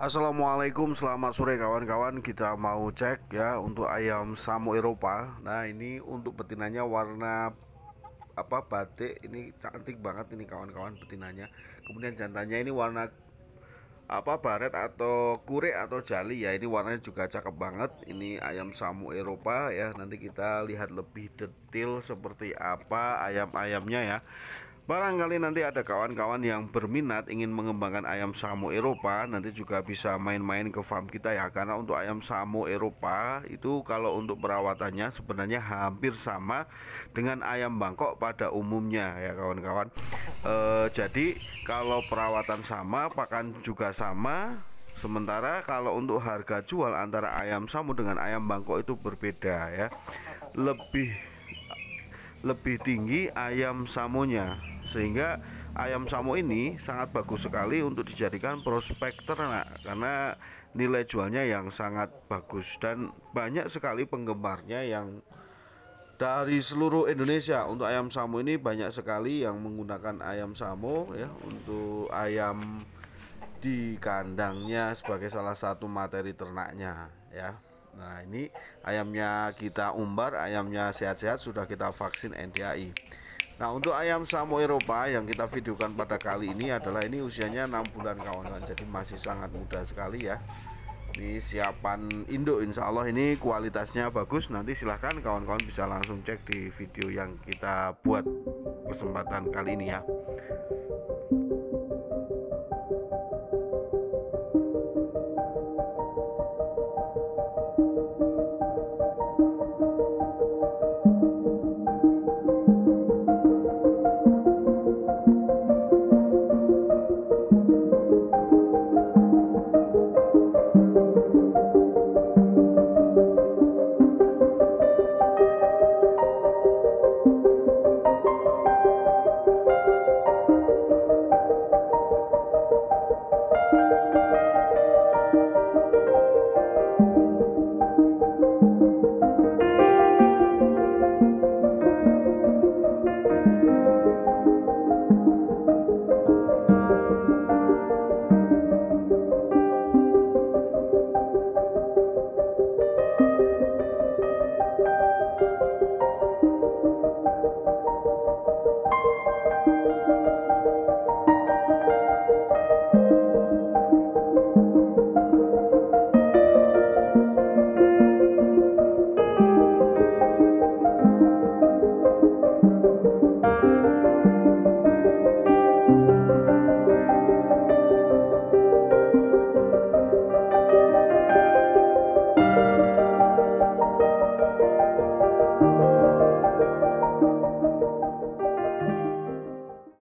Assalamualaikum, selamat sore kawan-kawan. Kita mau cek ya untuk ayam Samo Eropa. Nah, ini untuk betinanya warna apa batik. Ini cantik banget ini kawan-kawan betinanya. Kemudian jantannya ini warna apa baret atau kure atau jali ya. Ini warnanya juga cakep banget. Ini ayam Samo Eropa ya. Nanti kita lihat lebih detail seperti apa ayam-ayamnya ya. Barangkali nanti ada kawan-kawan yang berminat ingin mengembangkan ayam samo Eropa Nanti juga bisa main-main ke farm kita ya. Karena untuk ayam samo Eropa itu kalau untuk perawatannya sebenarnya hampir sama dengan ayam Bangkok pada umumnya ya kawan-kawan. E, Jadi kalau perawatan sama, pakan juga sama. Sementara kalau untuk harga jual antara ayam samo dengan ayam Bangkok itu berbeda ya. Lebih lebih tinggi ayam samonya. Sehingga ayam samo ini sangat bagus sekali untuk dijadikan prospek ternak karena nilai jualnya yang sangat bagus dan banyak sekali penggemarnya yang dari seluruh Indonesia. Untuk ayam samo ini banyak sekali yang menggunakan ayam samo ya. Untuk ayam di kandangnya sebagai salah satu materi ternaknya ya Nah ini ayamnya kita umbar ayamnya sehat-sehat sudah kita vaksin NDAI Nah untuk ayam Samo Eropa yang kita videokan pada kali ini adalah ini usianya 6 bulan kawan-kawan. Jadi masih sangat muda sekali ya. Ini siapan induk insya Allah ini kualitasnya bagus. Nanti silahkan kawan-kawan bisa langsung cek di video yang kita buat kesempatan kali ini ya